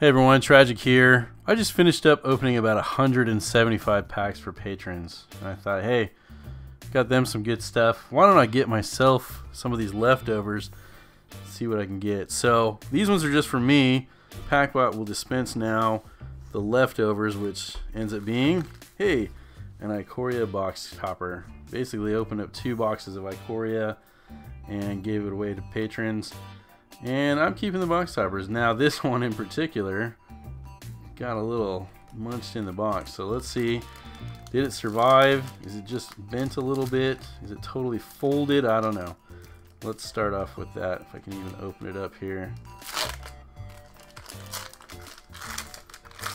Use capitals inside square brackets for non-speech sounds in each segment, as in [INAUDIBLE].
Hey everyone, Tragic here. I just finished up opening about 175 packs for patrons. And I thought, hey, got them some good stuff. Why don't I get myself some of these leftovers, see what I can get. So these ones are just for me. Packbot will dispense now the leftovers, which ends up being, hey, an Ikoria box topper. Basically opened up two boxes of Ikoria and gave it away to patrons. And I'm keeping the box toppers. Now this [LAUGHS] one in particular got a little munched in the box. So let's see. Did it survive? Is it just bent a little bit? Is it totally folded? I don't know. Let's start off with that. If I can even open it up here.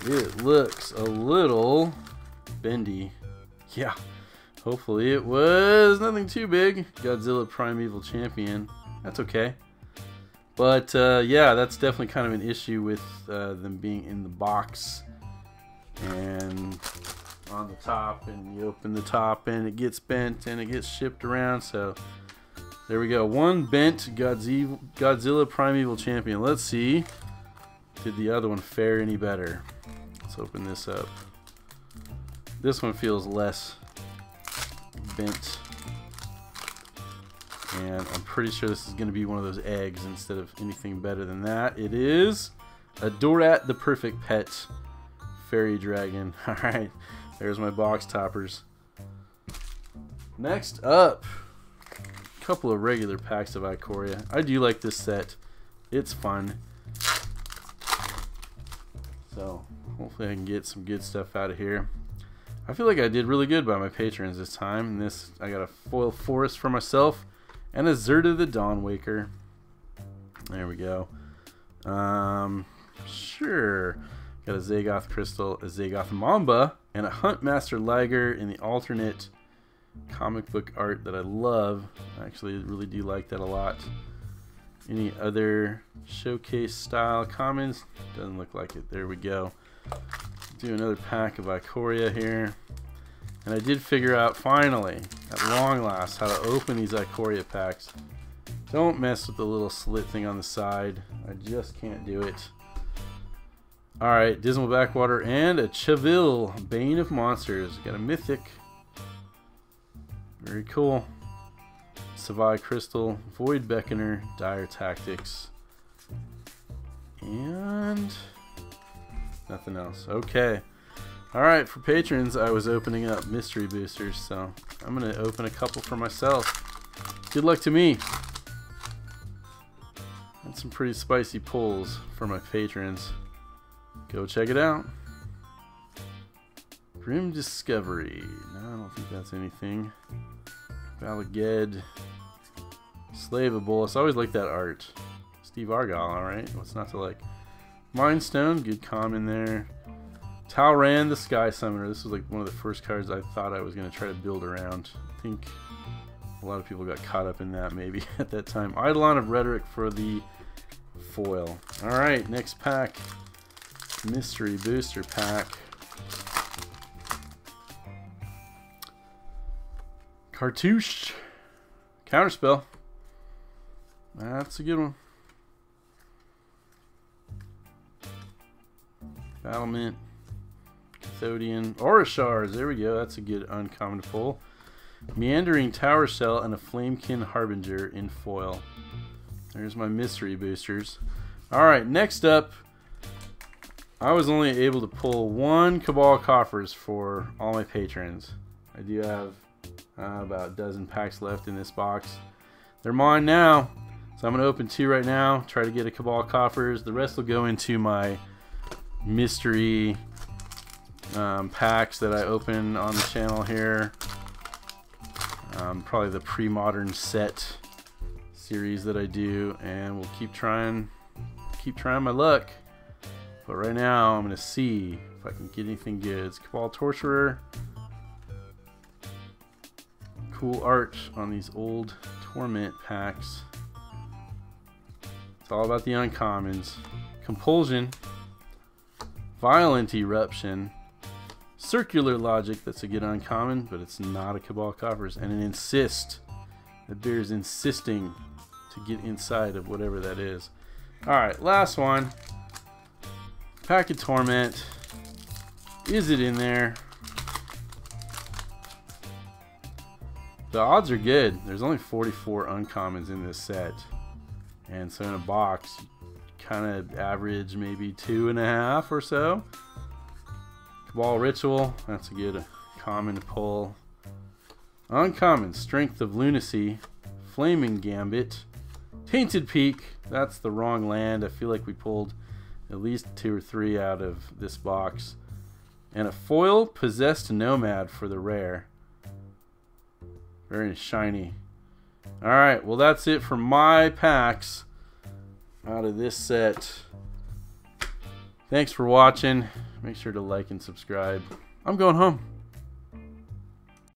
It looks a little bendy. Yeah. Hopefully it was nothing too big. Godzilla Primeval Champion. That's okay. But uh, yeah, that's definitely kind of an issue with uh, them being in the box and on the top, and you open the top and it gets bent and it gets shipped around. So there we go. One bent Godzilla, Godzilla Primeval Champion. Let's see. Did the other one fare any better? Let's open this up. This one feels less bent and I'm pretty sure this is going to be one of those eggs instead of anything better than that. It is a Dorat the Perfect Pet Fairy Dragon. [LAUGHS] Alright, there's my box toppers. Next up, a couple of regular packs of Ikoria. I do like this set. It's fun. So, hopefully I can get some good stuff out of here. I feel like I did really good by my patrons this time. And this, I got a foil forest for myself and a Zirda the Dawnwaker. There we go. Um, sure. Got a Zagoth Crystal, a Zagoth Mamba, and a Huntmaster Liger in the alternate comic book art that I love. I actually really do like that a lot. Any other showcase style commons? Doesn't look like it. There we go. Do another pack of Ikoria here. And I did figure out finally, at long last, how to open these Ikoria packs. Don't mess with the little slit thing on the side. I just can't do it. Alright, Dismal Backwater and a Chevill, Bane of Monsters. Got a Mythic. Very cool. Savai Crystal, Void Beckoner, Dire Tactics. And nothing else. Okay. Alright, for patrons, I was opening up mystery boosters, so I'm going to open a couple for myself. Good luck to me. That's some pretty spicy pulls for my patrons. Go check it out. Grim Discovery. No, I don't think that's anything. Balaged. Bolas. I always like that art. Steve Argyle, alright. What's not to like? Mind Stone, good common there. Talrand the Sky Summoner. This was like one of the first cards I thought I was going to try to build around. I think a lot of people got caught up in that maybe [LAUGHS] at that time. Eidolon of Rhetoric for the foil. Alright, next pack. Mystery Booster Pack. Cartouche. Counterspell. That's a good one. Battlement. Cathodion. Orishars. There we go. That's a good uncommon to pull. Meandering Towershell and a Flamekin Harbinger in foil. There's my mystery boosters. Alright, next up, I was only able to pull one Cabal Coffers for all my patrons. I do have uh, about a dozen packs left in this box. They're mine now, so I'm going to open two right now, try to get a Cabal Coffers. The rest will go into my mystery um, packs that I open on the channel here. Um, probably the pre-modern set series that I do, and we'll keep trying, keep trying my luck. But right now, I'm gonna see if I can get anything good. It's Cabal Torturer. Cool art on these old Torment packs. It's all about the uncommons. Compulsion. Violent Eruption. Circular Logic, that's a good uncommon, but it's not a Cabal Coffers. And an Insist. That bears insisting to get inside of whatever that is. Alright, last one. Pack of Torment. Is it in there? The odds are good. There's only 44 uncommons in this set. And so in a box, kind of average maybe two and a half or so. Cabal Ritual, that's a good uh, common pull. Uncommon, Strength of Lunacy, Flaming Gambit, Tainted Peak, that's the wrong land. I feel like we pulled at least two or three out of this box. And a foil Possessed Nomad for the rare. Very shiny. Alright, well that's it for my packs out of this set. Thanks for watching. Make sure to like and subscribe. I'm going home.